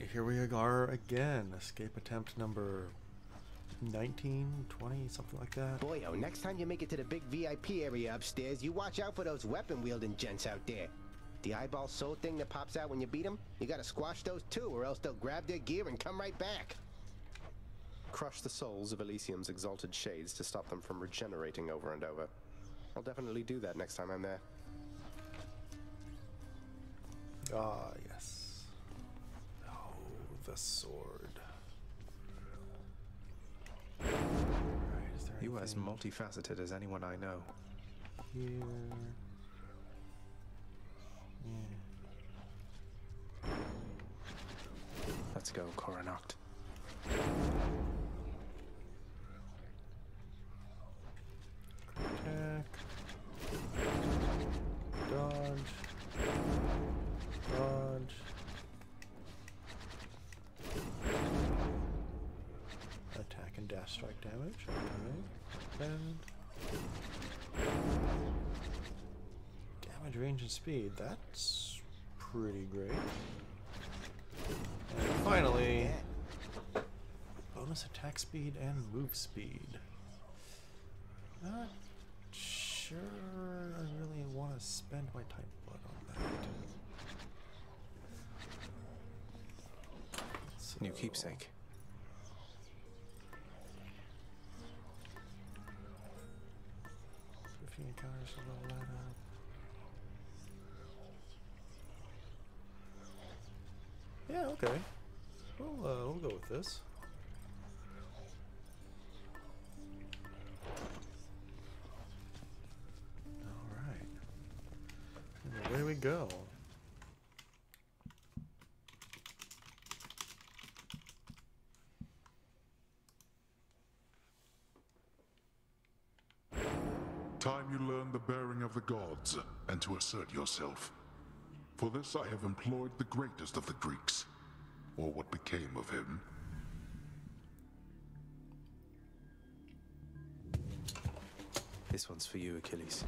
Alright, here we are again. Escape attempt number 19, 20, something like that. Boy, oh, next time you make it to the big VIP area upstairs, you watch out for those weapon-wielding gents out there. The eyeball soul thing that pops out when you beat them, you gotta squash those too, or else they'll grab their gear and come right back. Crush the souls of Elysium's exalted shades to stop them from regenerating over and over. I'll definitely do that next time I'm there. Ah, yes. The sword. There You are as multifaceted as anyone I know. here? Yeah. Let's go, Coronacht. Attack. And damage, range, and speed. That's pretty great. And finally, bonus attack speed and move speed. Not sure I really want to spend my Titan Blood on that. New To level that up. Yeah, okay. We'll, uh, we'll go with this. Alright. Away we go. Time you learn the bearing of the gods and to assert yourself. For this I have employed the greatest of the Greeks, or what became of him. This one's for you, Achilles.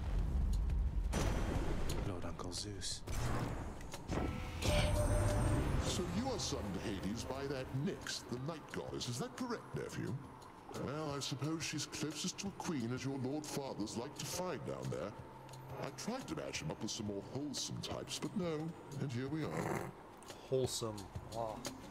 Lord Uncle Zeus. So you are summoned to Hades by that Nyx, the night goddess. Is that correct, nephew? Well, I suppose she's closest to a queen as your lord fathers like to find down there. I tried to match him up with some more wholesome types, but no. And here we are. Wholesome. Wow. I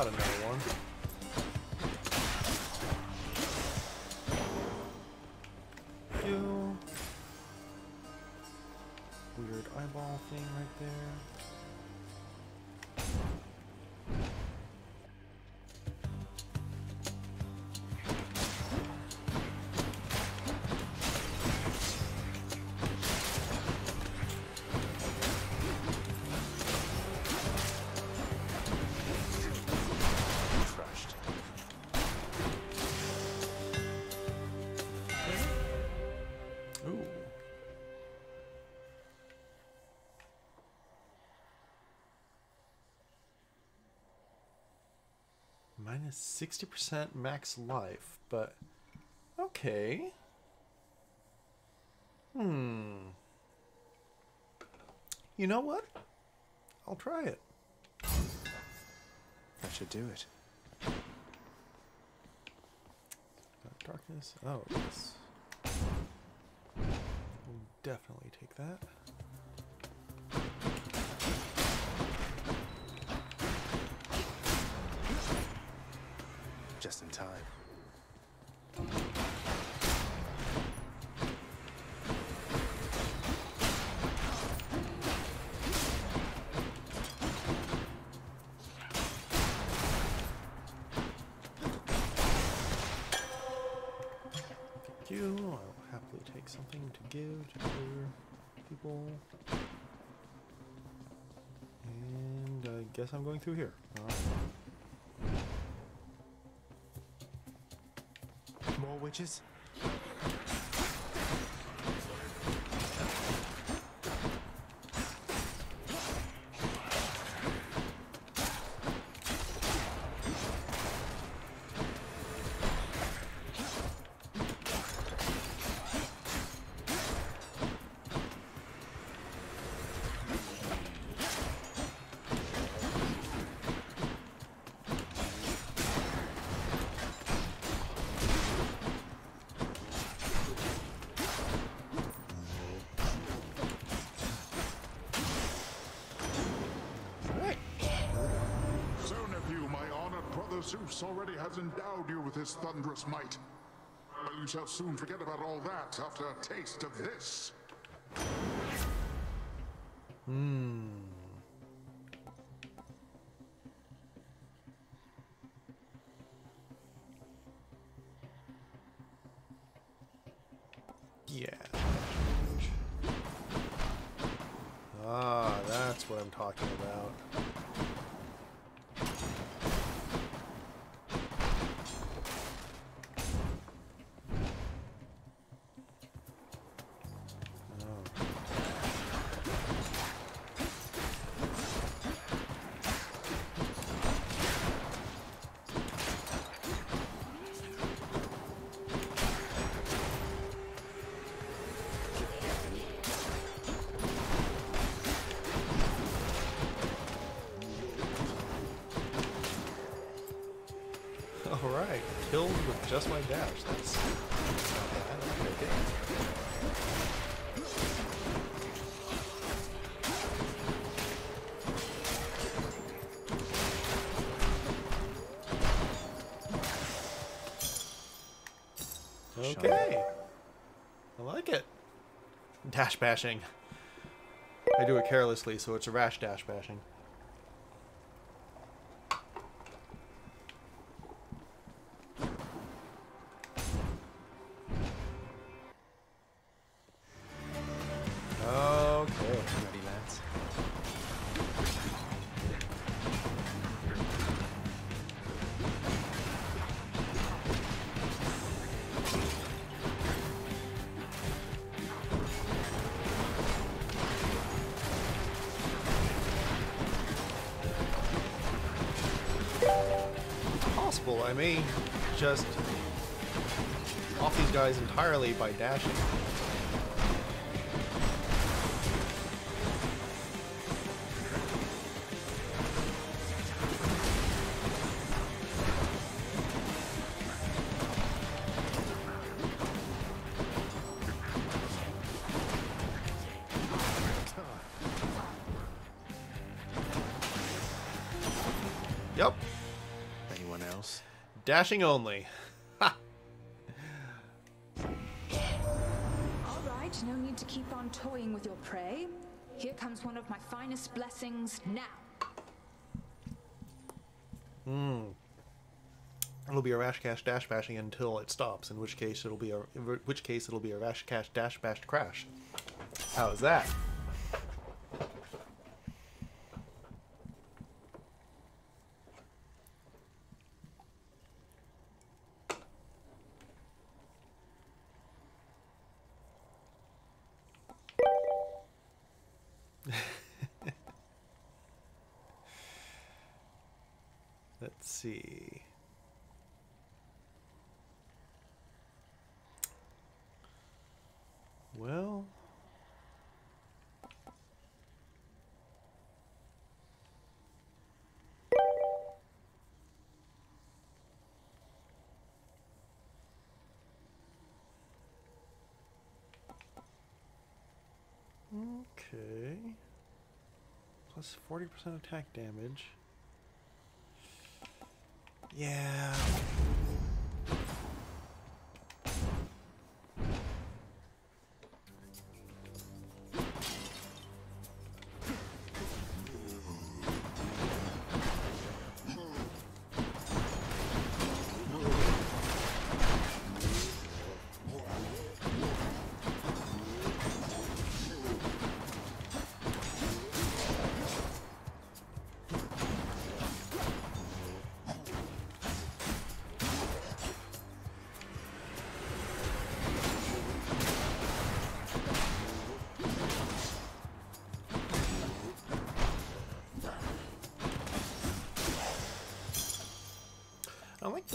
Not another 60% max life, but okay. Hmm. You know what? I'll try it. That should do it. Darkness. Oh, yes. We'll definitely take that. in time. Thank you. I will happily take something to give to other people. And I guess I'm going through here. Alright. Already has endowed you with his thunderous might. But you shall soon forget about all that after a taste of this. Hmm. Yeah. Ah, that's what I'm talking about. Dash. That's not bad. It. Okay. I like it. Dash bashing. I do it carelessly, so it's a rash dash bashing. Yep, Anyone else? dashing only. Ha! All right, no need to keep on toying with your prey. Here comes one of my finest blessings now. Hmm. It'll be a rash cash dash bashing until it stops. In which case it'll be a in which case it'll be a rash cash dash bash crash. How is that? Let's see. Well, okay. Plus 40% attack damage. Yeah.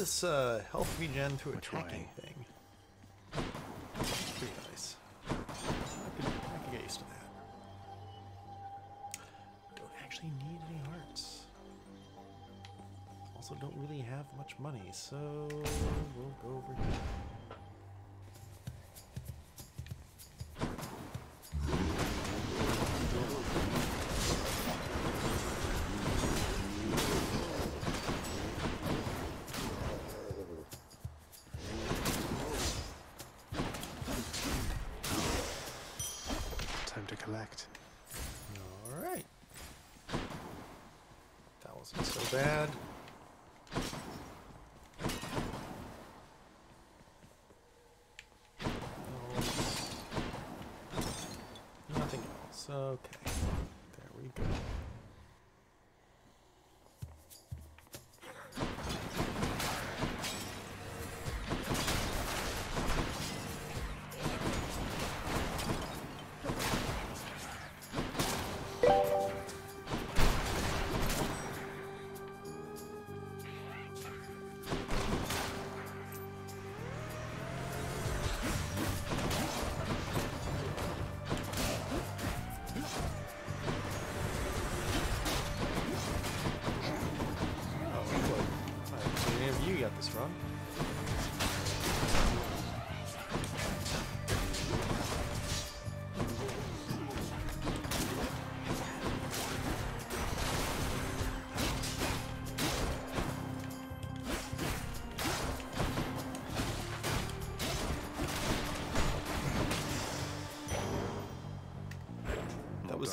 This uh, health regen through Which attacking way? thing. Pretty nice. I could, I could get used to that. Don't actually need any hearts. Also, don't really have much money, so we'll go over here.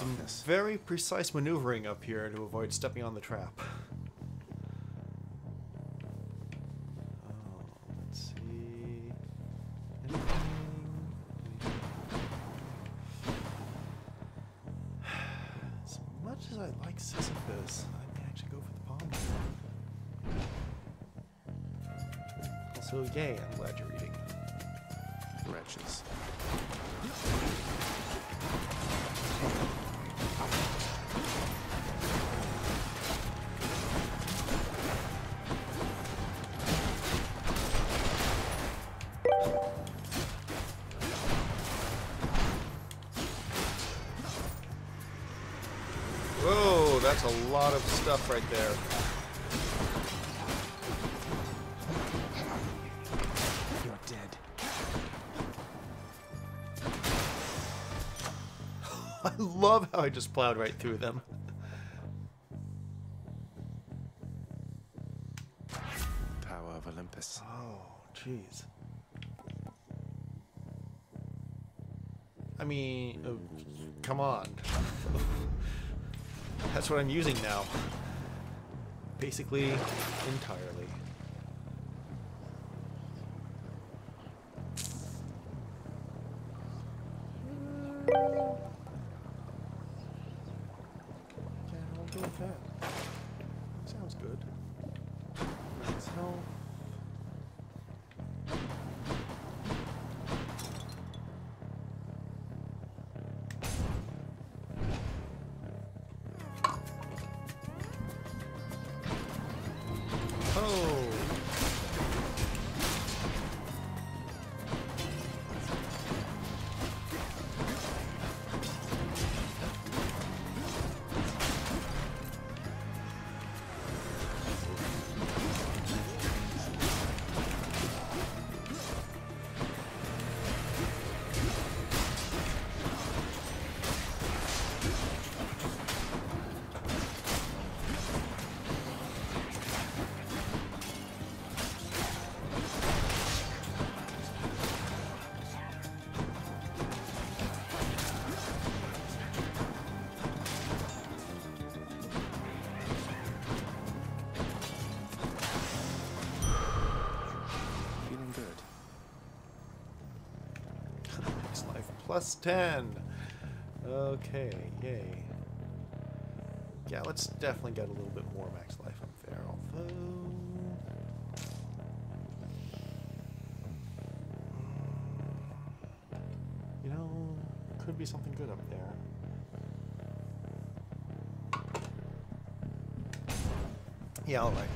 Some very precise maneuvering up here to avoid stepping on the trap. Oh, let's see. As much as I like Sisyphus, I may actually go for the Pom. Also, yay, I'm glad you're reading. Wretches. Whoa, that's a lot of stuff right there. Love how I just plowed right through them. Tower of Olympus. Oh, jeez. I mean, oh, come on. That's what I'm using now. Basically, entirely. Plus 10. Okay, yay. Yeah, let's definitely get a little bit more max life up there, although... You know, could be something good up there. Yeah, alright.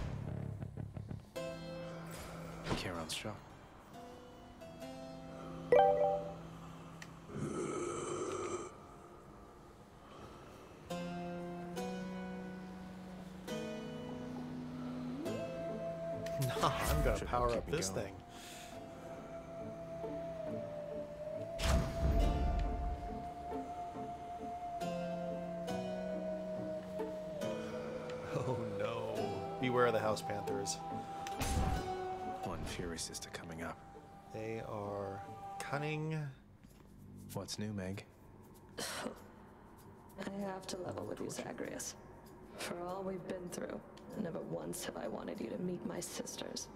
Nah, I'm gonna Should power up this going. thing. Oh no. Beware of the house panthers. One Fury Sister coming up. They are cunning. What's new, Meg? I have to level with you, Zagreus. For all we've been through, never once have I wanted you to meet my sisters.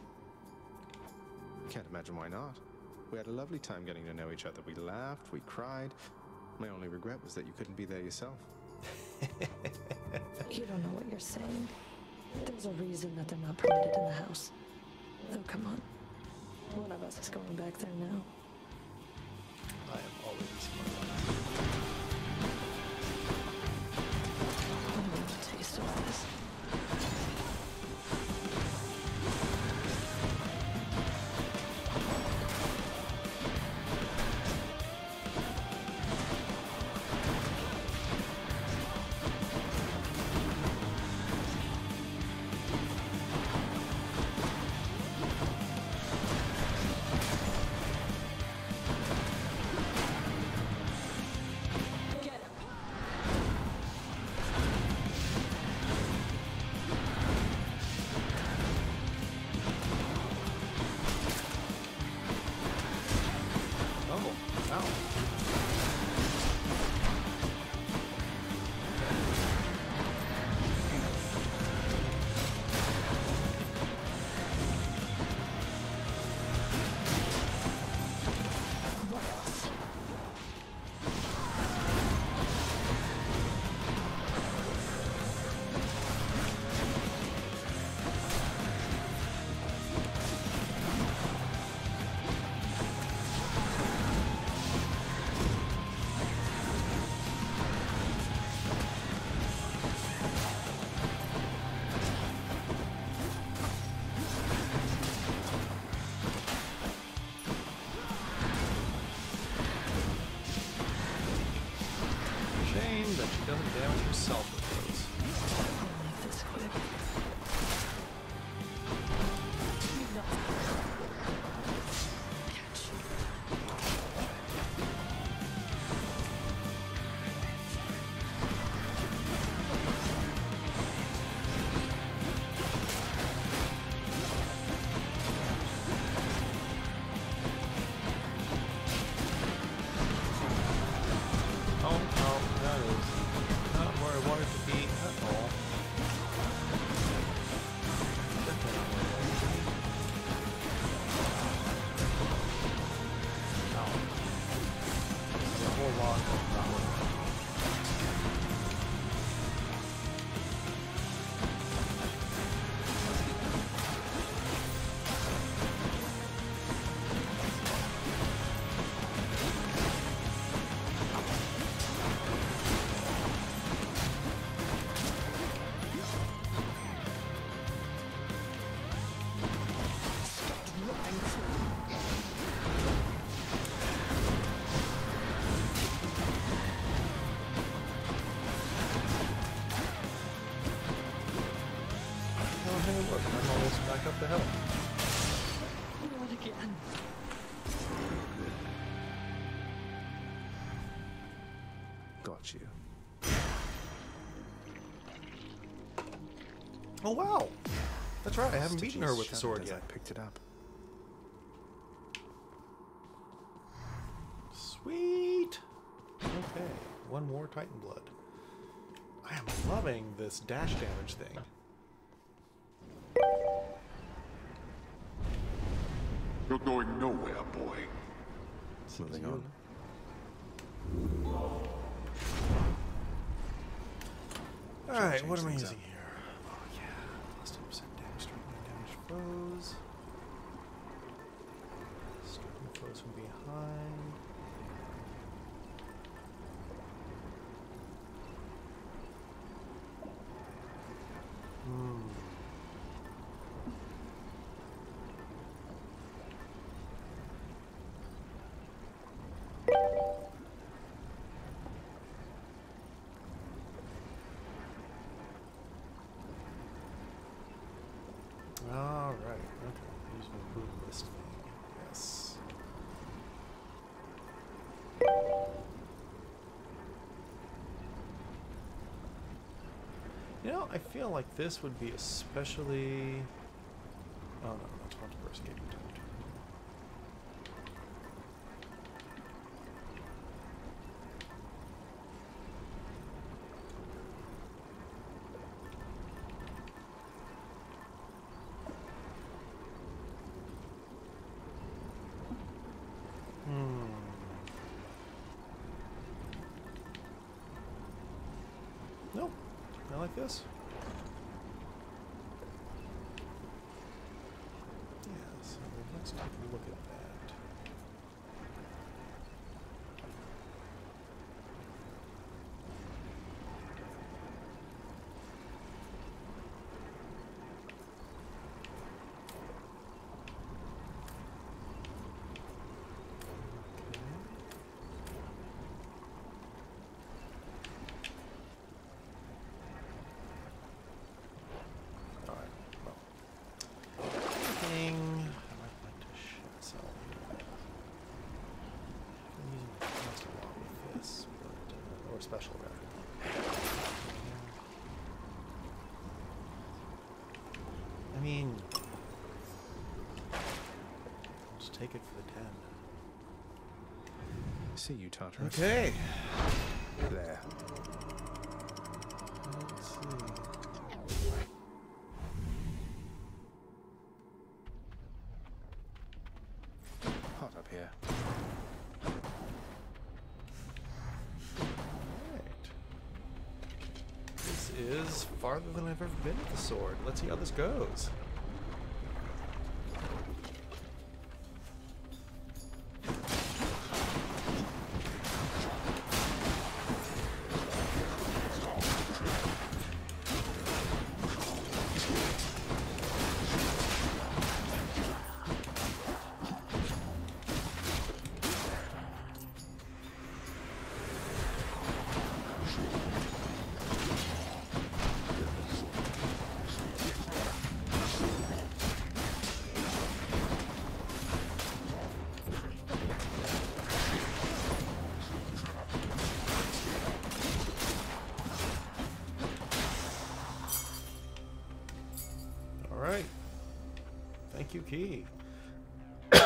Can't imagine why not. We had a lovely time getting to know each other. We laughed, we cried. My only regret was that you couldn't be there yourself. You don't know what you're saying. There's a reason that they're not permitted in the house. Oh, come on. One of us is going back there now. Oh, wow! That's right, I haven't Stygius beaten her with the sword yet. I picked it up. Sweet! Okay, one more Titan Blood. I am loving this dash damage thing. You're going nowhere, boy. Moving on. Alright, what am I using here? Oh yeah, plus 10% damage striking damage foes. Striking foes from behind. Hmm. Know, I feel like this would be especially. Oh no, that's multiple escape like this. Yeah, so let's take a look at that. Alright, well. Thing I might like to sh- sell here. I'm using my cost a lot with this, but, uh, or special rather. I mean, let's take it for the 10. See you, Tartarus. Okay. Than I've ever been with the sword. Let's see how this goes. Thank you, Key.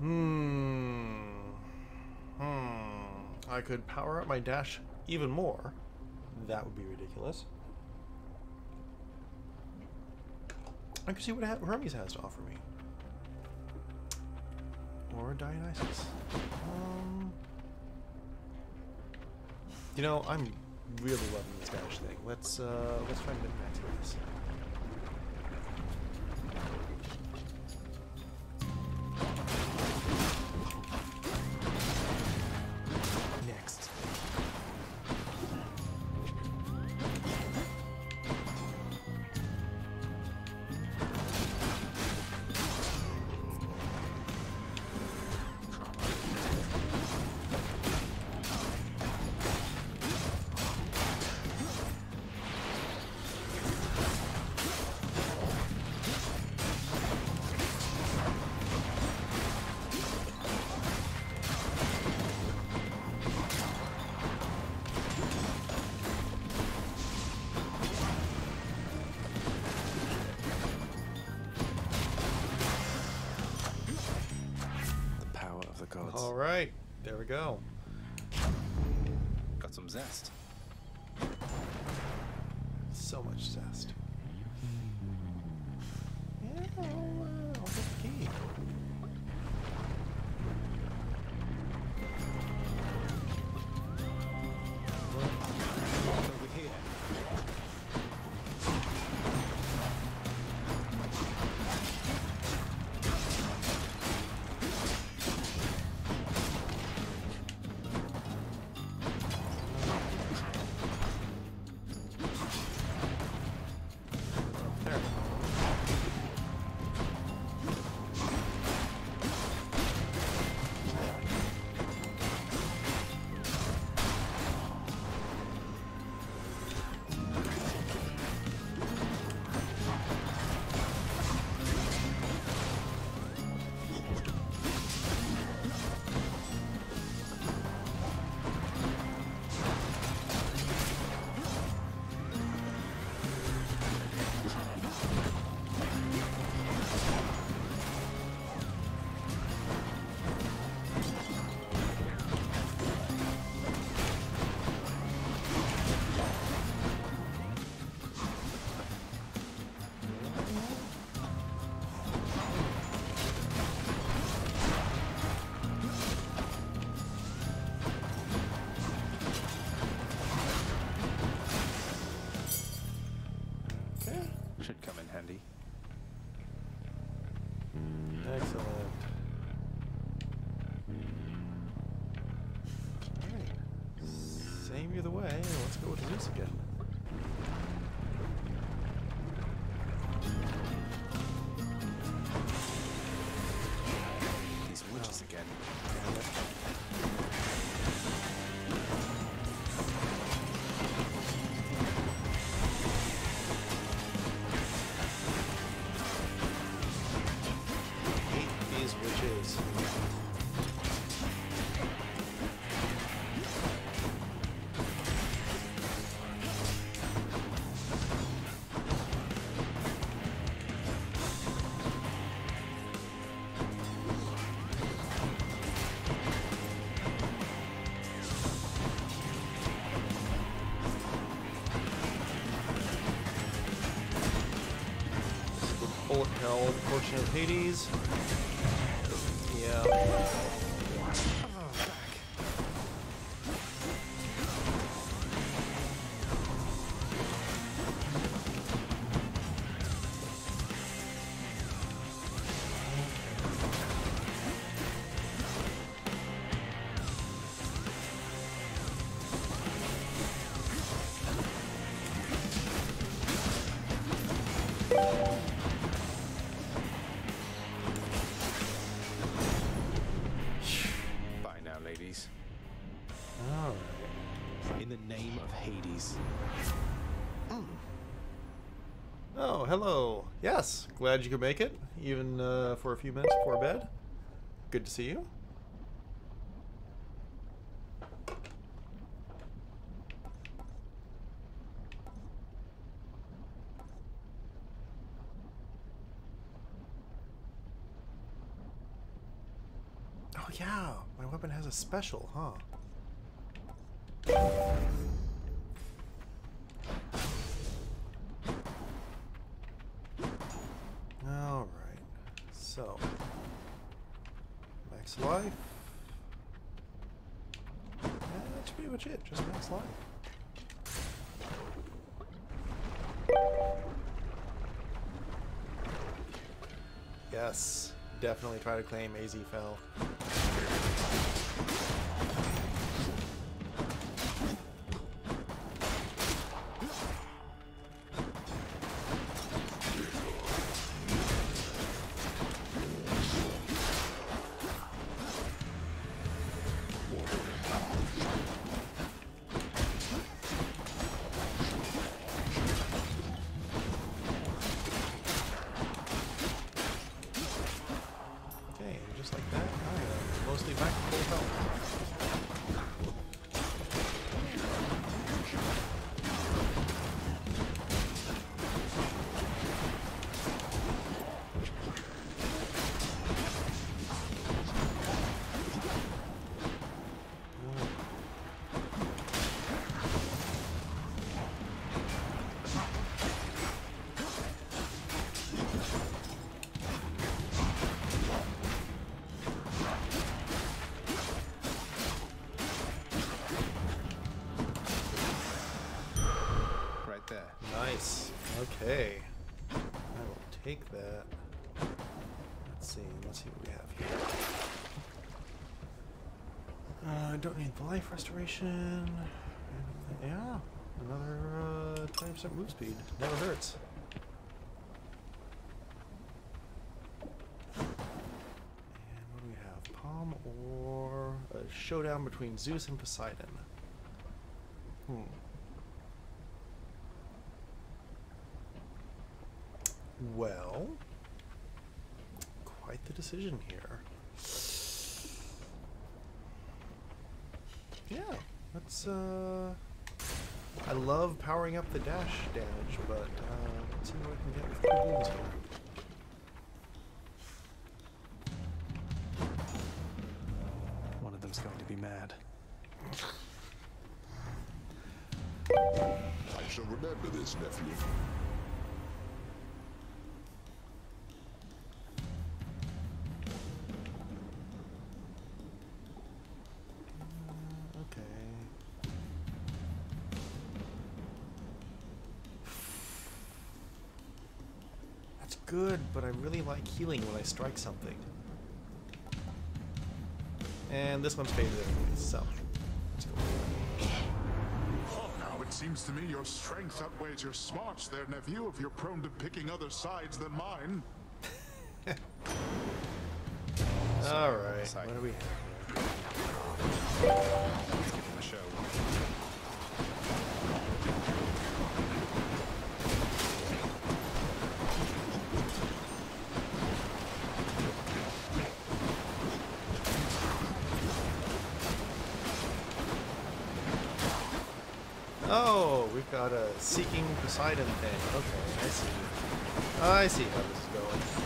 hmm. Hmm. I could power up my dash even more. That would be ridiculous. I could see what Hermes has to offer me. Or Dionysus. Um, you know, I'm really loving this dash thing. Let's uh, let's try and min max this. Go. Hades. Hello. Yes, glad you could make it, even uh, for a few minutes before bed. Good to see you. Oh yeah, my weapon has a special, huh? So max life. That's pretty much it, just max life. Yes, definitely try to claim AZ fell. Okay. I will take that. Let's see. Let's see what we have here. Uh, I don't need the life restoration. Yeah, another uh, 20% move speed. Never hurts. And what do we have? Pom or a showdown between Zeus and Poseidon? Well, quite the decision here. Yeah, let's, uh... I love powering up the dash damage, but, uh, let's see what I can get with two wounds here. One of them's going to be mad. I shall remember this, nephew. Healing when I strike something. And this one's faded anyways, so let's go. Oh, with that. Seems to me your strength outweighs your smarts there, nephew, if you're prone to picking other sides than mine. All right. What do we have here? Let's give him a show. Oh, we've got a seeking Poseidon thing. Okay, I see. I see how this is going.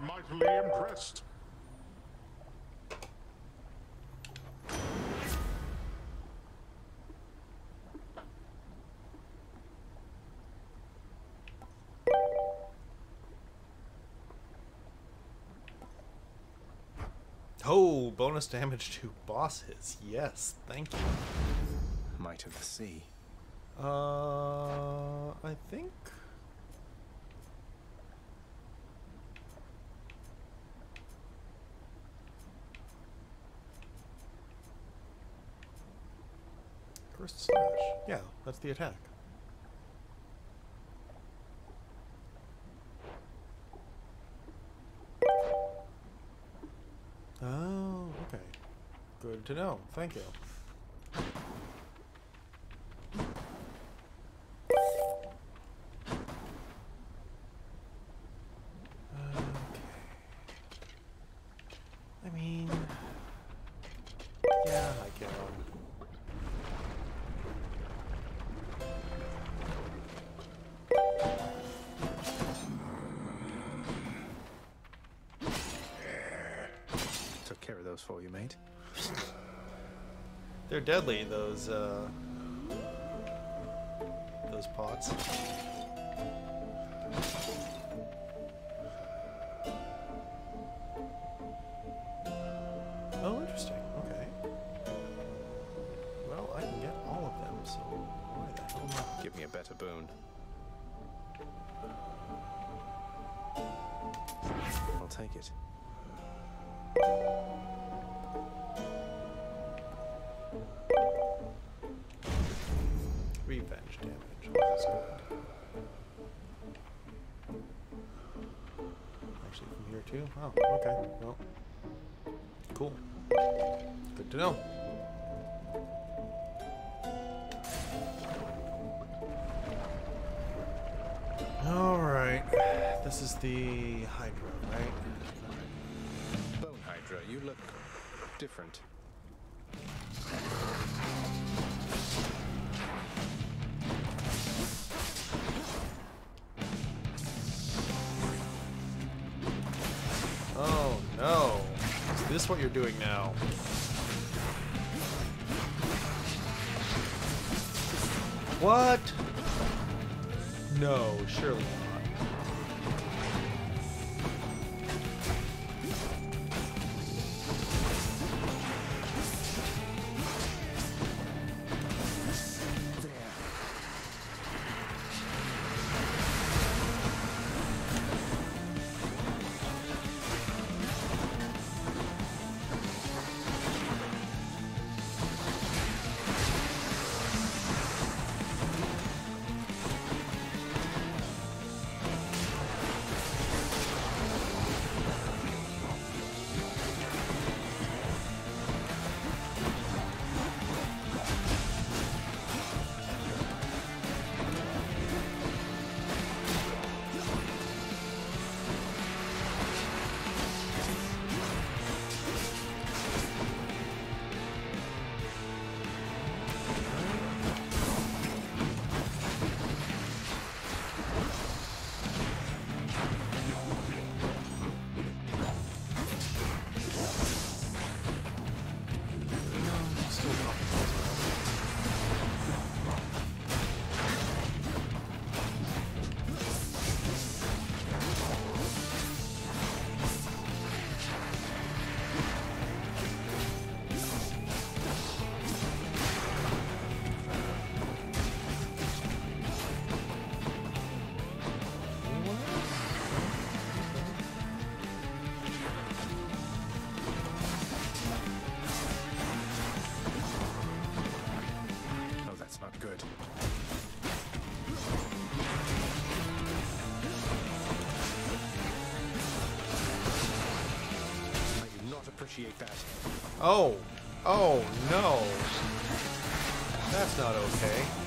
I'm mightily impressed. Oh, bonus damage to bosses. Yes, thank you. Might of the sea. Uh, I think. Cursed slash. Yeah, that's the attack. Oh, okay. Good to know. Thank you. They're deadly, those, uh, those pots. Oh, interesting. Okay. Well, I can get all of them, so why the hell not? Give me a better boon. I'll take it. Oh, okay. Well, cool. Good to know. Alright. This is the Hydra, right? Bone Hydra, you look different. What you're doing now? What? No, surely Oh. Oh, no. That's not okay.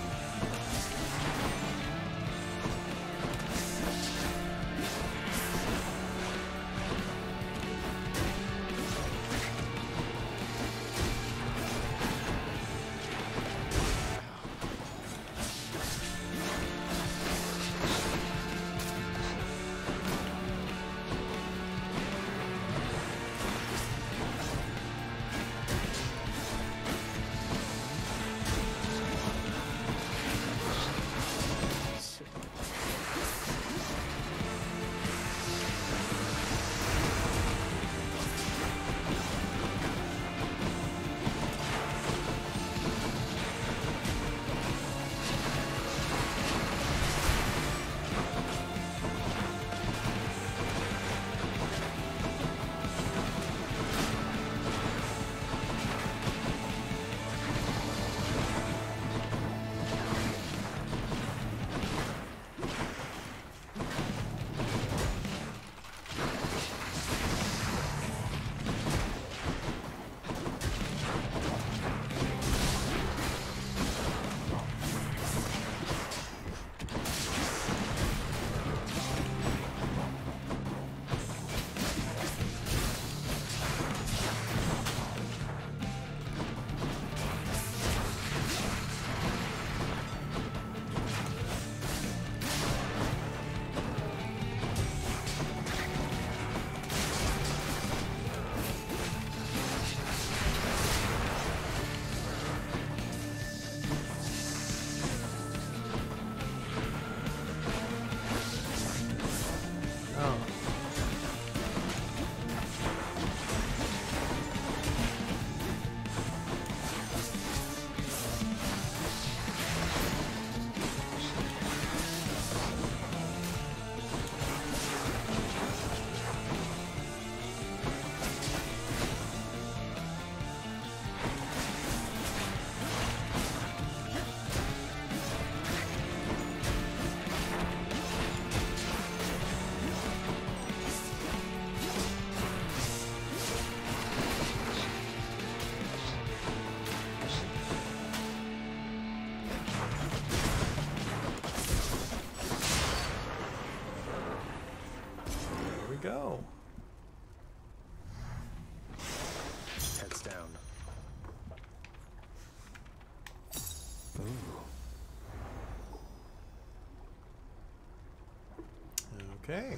Okay.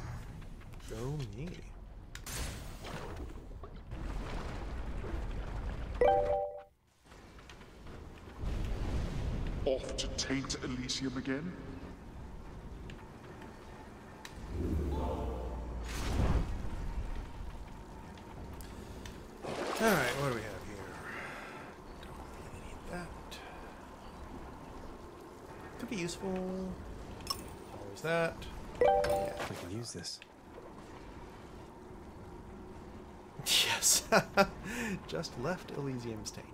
Go me. Off to taint Elysium again? Alright, what do we have here? Don't really need that. Could be useful. Always that. Yeah. We can use this. Yes. Just left Elysium's taint.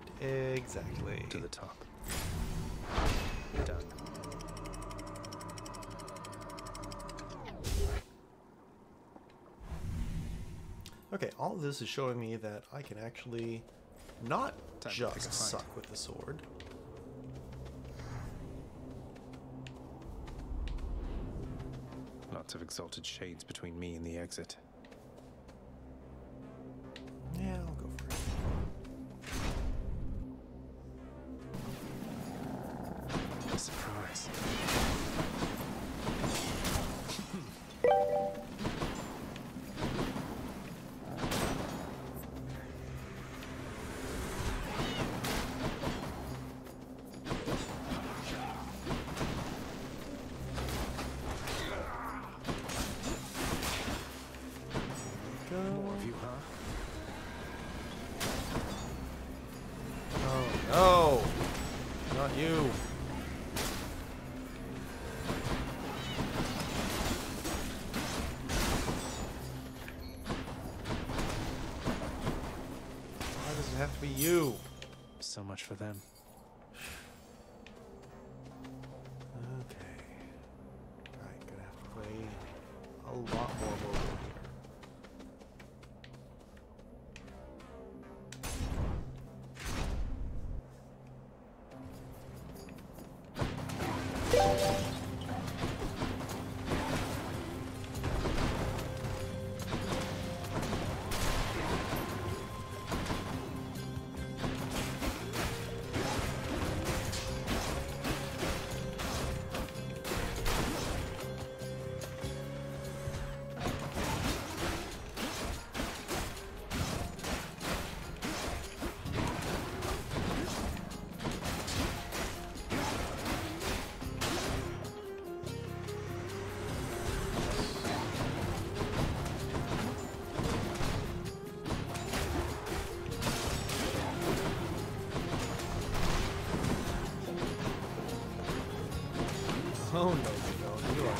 Exactly. To the top. Done. Okay, all of this is showing me that I can actually not Time to pick a just suck with the sword. Of exalted shades between me and the exit. Oh no, don't. You are not.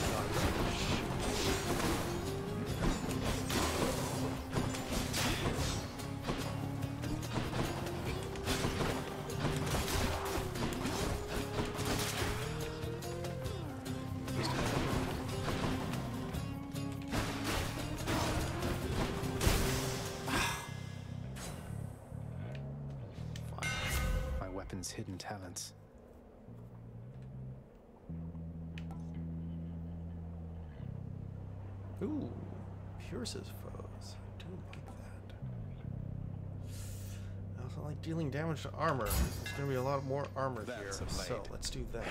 My weapon's hidden talents. Pierce's foes. I do like that. I also like dealing damage to armor. There's gonna be a lot more armor here, That's a so let's do that.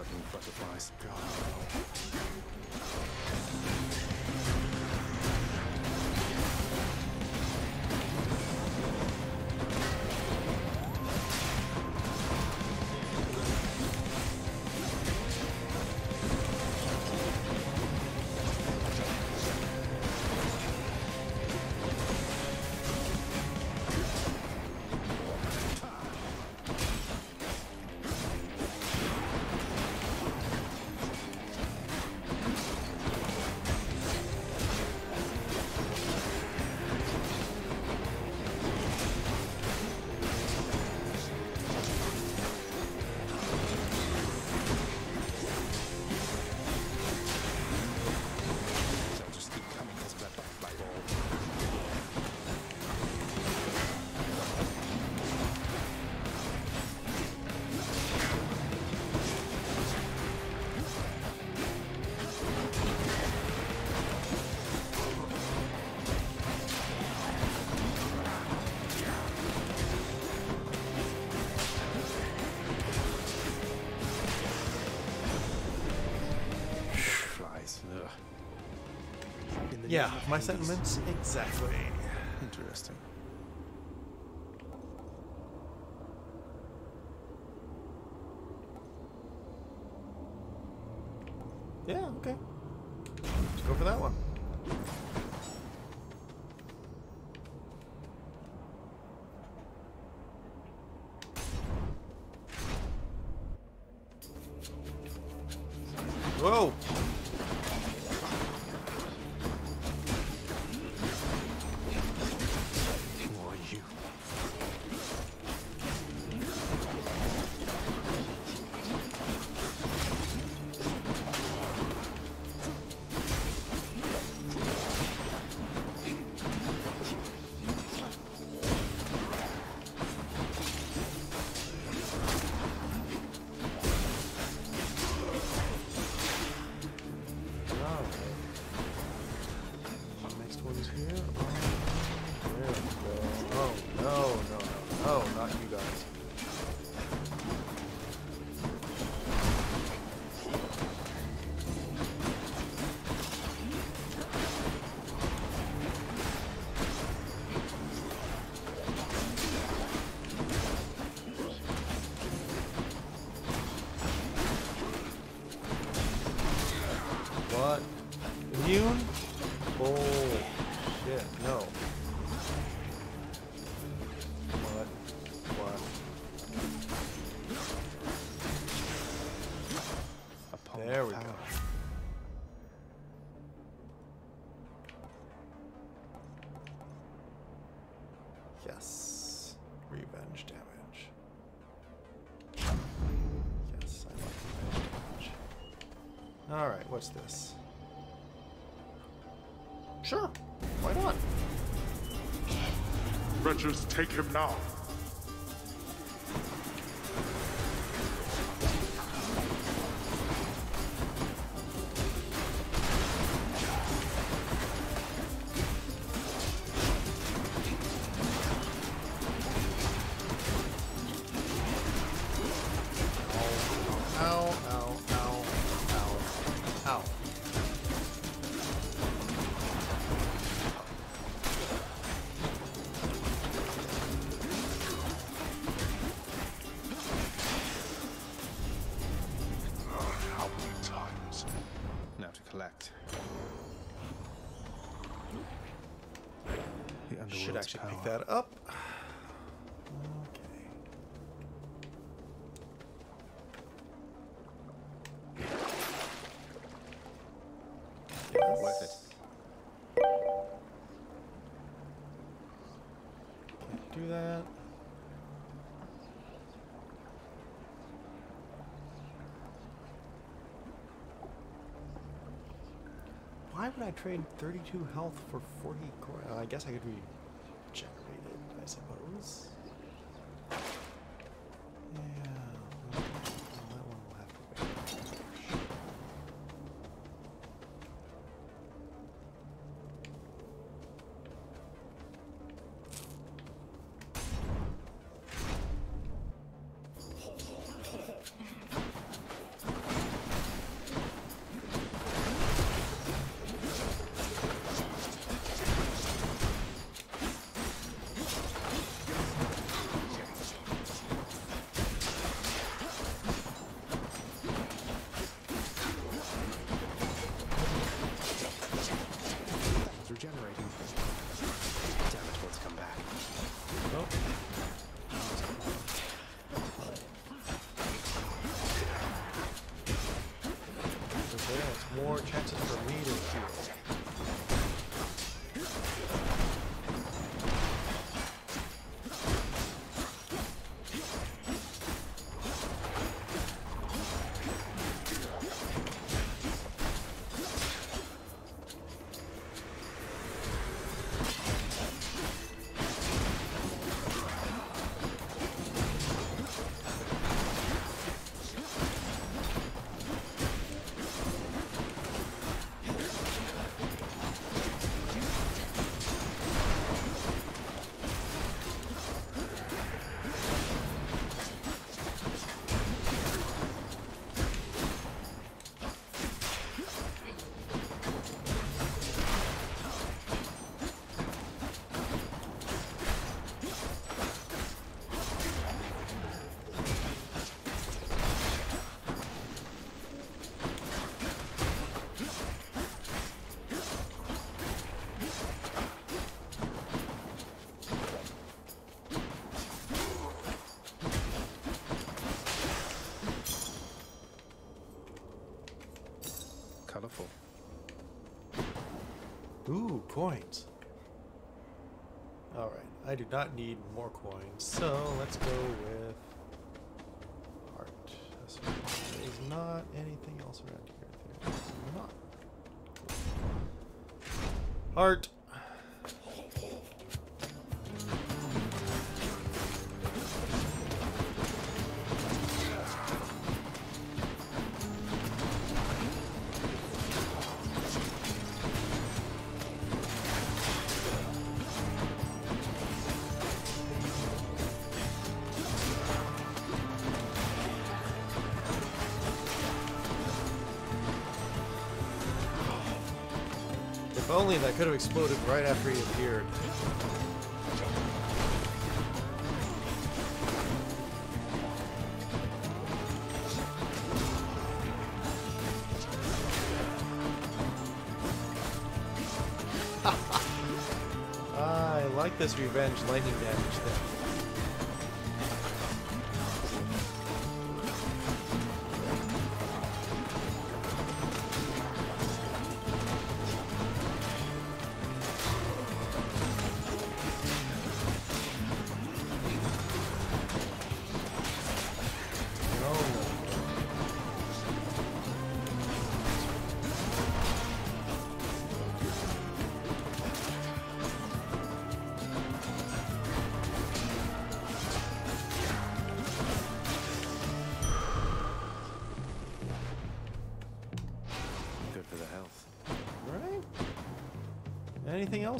Sucking butterflies. They'll Yeah, my sentiments exactly. Interesting. Alright, what's this? Sure, why not? Wretches, take him now. trade 32 health for 40 coin. Uh, I guess I could be coins. Alright, I do not need more coins, so let's go with heart. So there is not anything else around here. There is not. Heart. If only that could have exploded right after he appeared. I like this revenge lightning damage thing.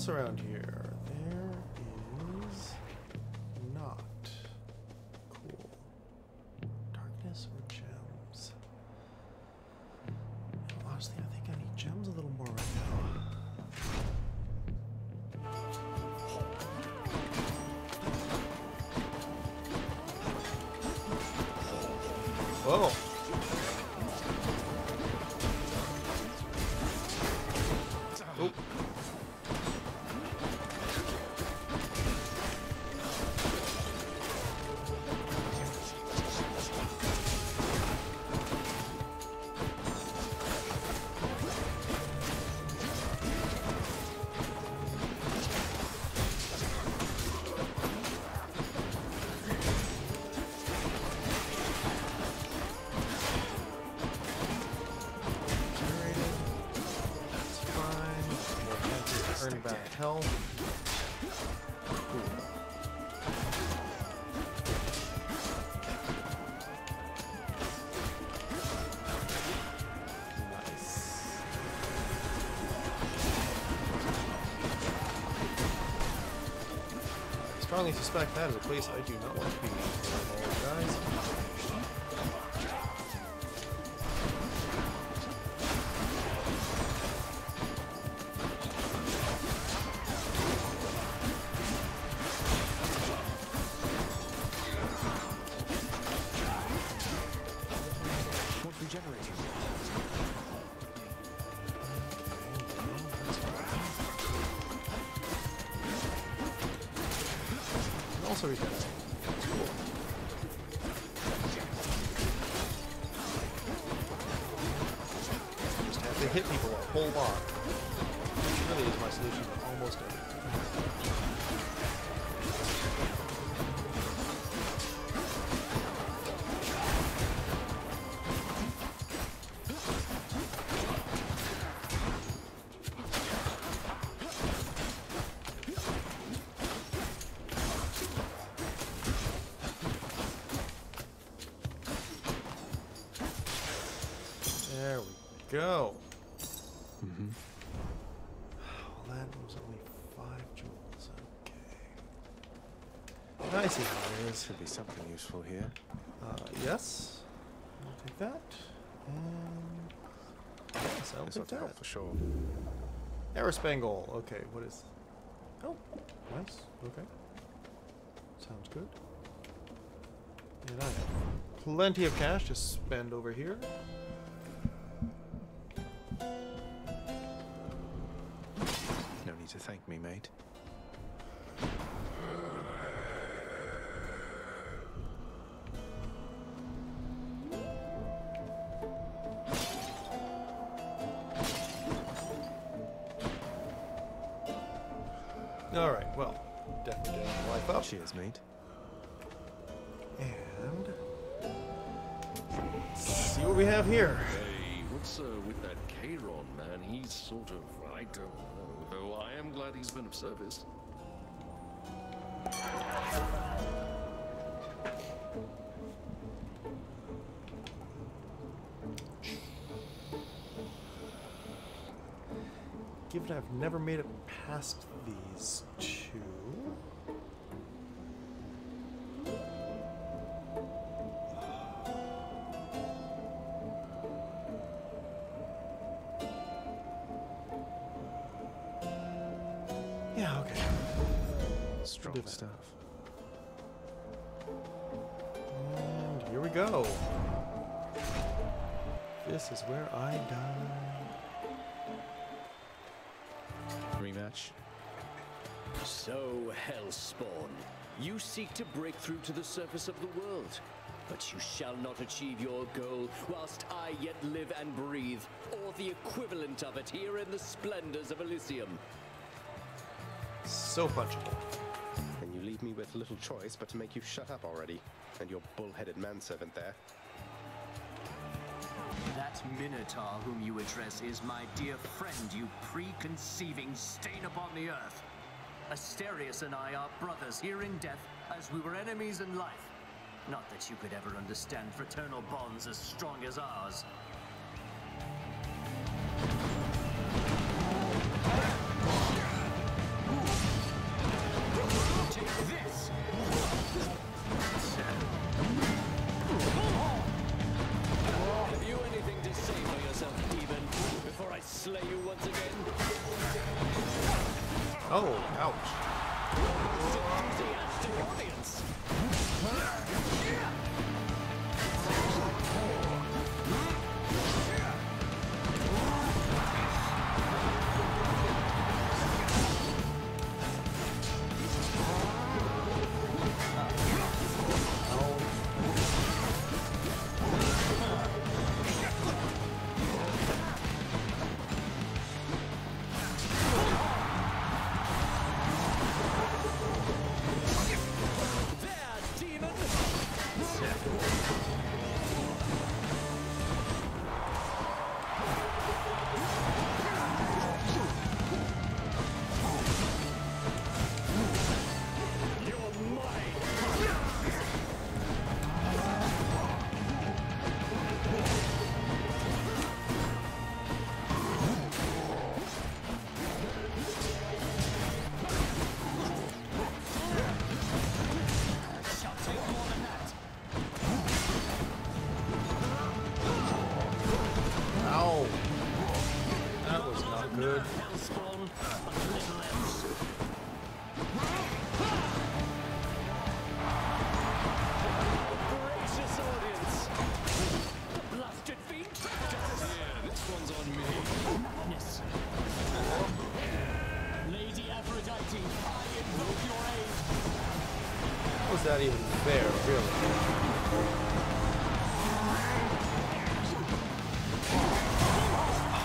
Else around strongly suspect that is a place I do not want to be. Guys. Useful here. Uh, yes. I'll take that. And yes, I'll This take ought to help that. for sure. Aerospangle. Okay, what is? Oh, nice. Okay. Sounds good. And I have plenty of cash to spend over here. All right. Well, definitely getting my life up. Cheers, mate. And let's see what we have here. Hey, what's uh, with that Charon man? He's sort of, I don't know, though I am glad he's been of service. Given I've never made it past you seek to break through to the surface of the world. But you shall not achieve your goal whilst I yet live and breathe, or the equivalent of it here in the splendors of Elysium. So punchable. And you leave me with little choice but to make you shut up already. And your bull-headed manservant there. That Minotaur whom you address is my dear friend, you preconceiving stain upon the earth. Asterius and I are brothers here in death as we were enemies in life. Not that you could ever understand fraternal bonds as strong as ours.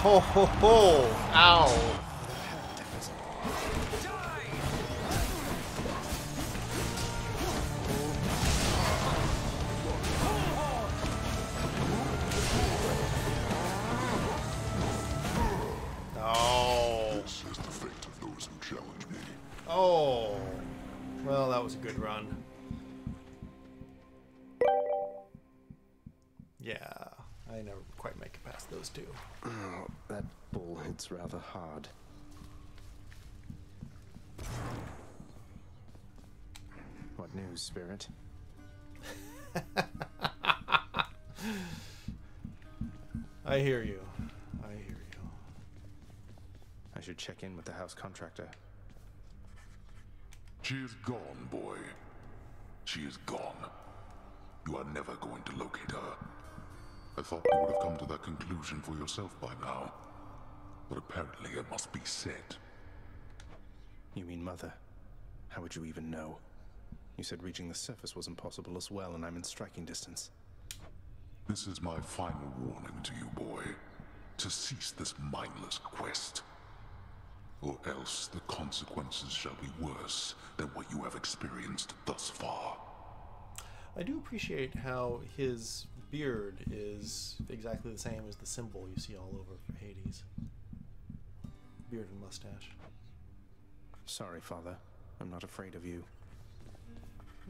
Ho ho ho! Ow! Oh. Challenge me. Oh. Well, that was a good run. Yeah, I never quite make it past those two. Oh, that bull hits rather hard. What news, Spirit? I hear you. I hear you. I should check in with the house contractor. She is gone, boy. She is gone. You are never going to locate her. I thought you would have come to that conclusion for yourself by now. But apparently it must be said. You mean Mother? How would you even know? You said reaching the surface was impossible as well, and I'm in striking distance. This is my final warning to you, boy. To cease this mindless quest. or else the consequences shall be worse than what you have experienced thus far. I do appreciate how his beard is exactly the same as the symbol you see all over for Hades. Beard and mustache. Sorry, Father. I'm not afraid of you.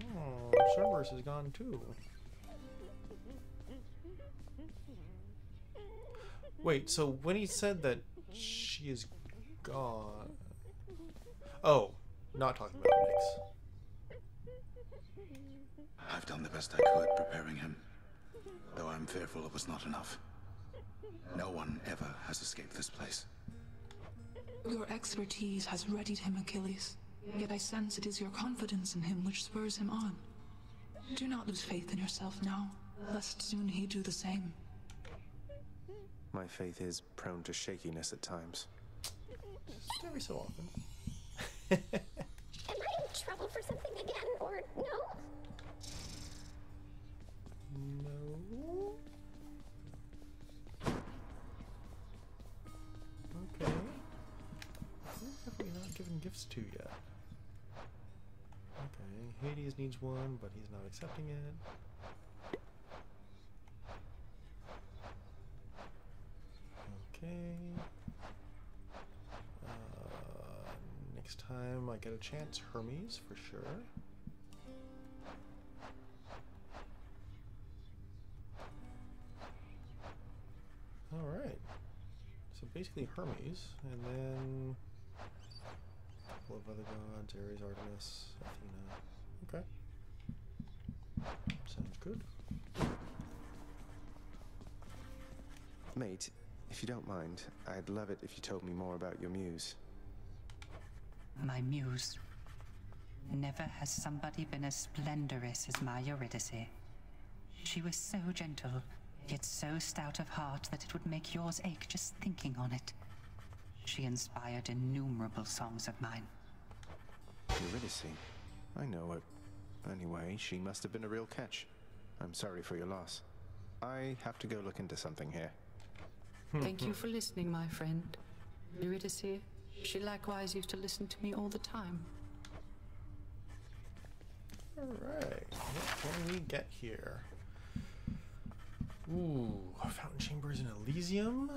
Oh, Cerberus is gone too. Wait, so when he said that she is gone. Oh, not talking about Nyx. I've done the best I could preparing him, though I'm fearful it was not enough. No one ever has escaped this place. Your expertise has readied him, Achilles. Yet I sense it is your confidence in him which spurs him on. Do not lose faith in yourself now, lest soon he do the same. My faith is prone to shakiness at times. Every so often. Am I in trouble for something again, or no? No. Gifts to yet? Okay, Hades needs one, but he's not accepting it. Okay. Uh, next time I get a chance, Hermes for sure. Alright. So basically Hermes, and then a couple of other gods, Ares, Artemis, Athena. Okay. Sounds good. Mate, if you don't mind, I'd love it if you told me more about your muse. My muse. Never has somebody been as splendorous as my Eurydice. She was so gentle, yet so stout of heart that it would make yours ache just thinking on it. She inspired innumerable songs of mine. Eurydice? I know her. Anyway, she must have been a real catch. I'm sorry for your loss. I have to go look into something here. Thank you for listening, my friend. Eurydice, she likewise used to listen to me all the time. Alright, what can we get here? Ooh, Fountain Chambers in Elysium.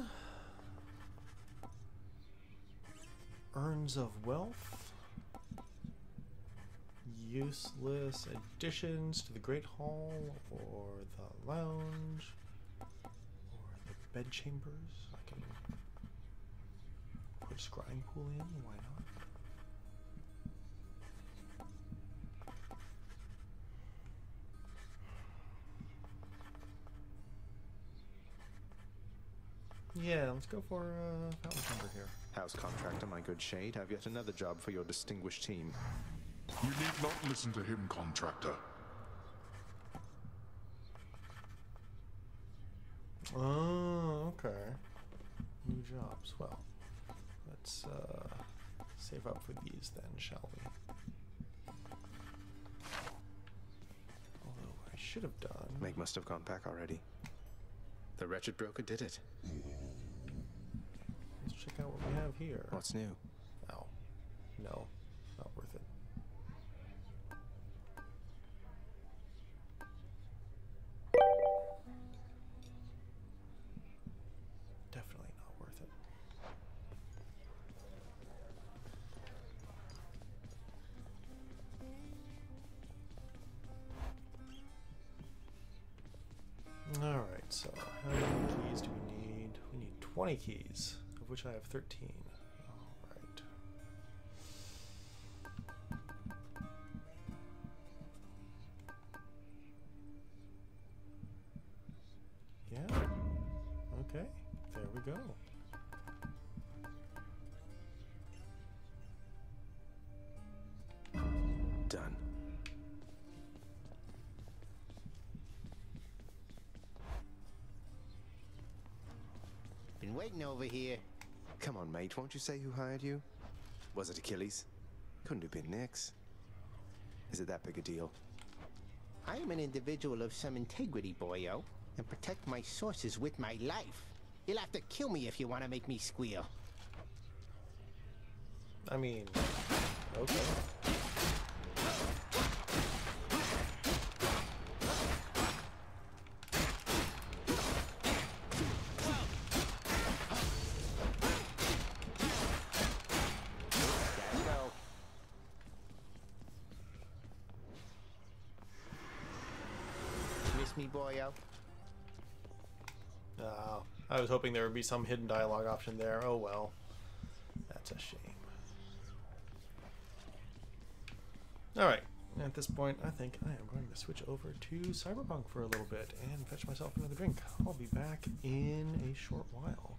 Urns of Wealth. Useless additions to the Great Hall or the Lounge or the Bed Chambers. I can put a scrying pool in, why not? Yeah, let's go for uh, Fountain Chamber here. House contractor, my good shade, have yet another job for your distinguished team. You need not listen to him, contractor. Oh, okay. New jobs. Well, let's uh, save up for these then, shall we? Although I should have done. Meg must have gone back already. The wretched broker did it. Let's check out what we have here. What's new? Oh, no, 13. All right. Yeah. Okay. There we go. Done. Been waiting over here. Come on, mate, won't you say who hired you? Was it Achilles? Couldn't have been Nyx. Is it that big a deal? I am an individual of some integrity, boyo, and protect my sources with my life. You'll have to kill me if you want to make me squeal. I mean, okay. I was hoping there would be some hidden dialogue option there. Oh well. That's a shame. Alright, at this point, I think I am going to switch over to Cyberpunk for a little bit and fetch myself another drink. I'll be back in a short while.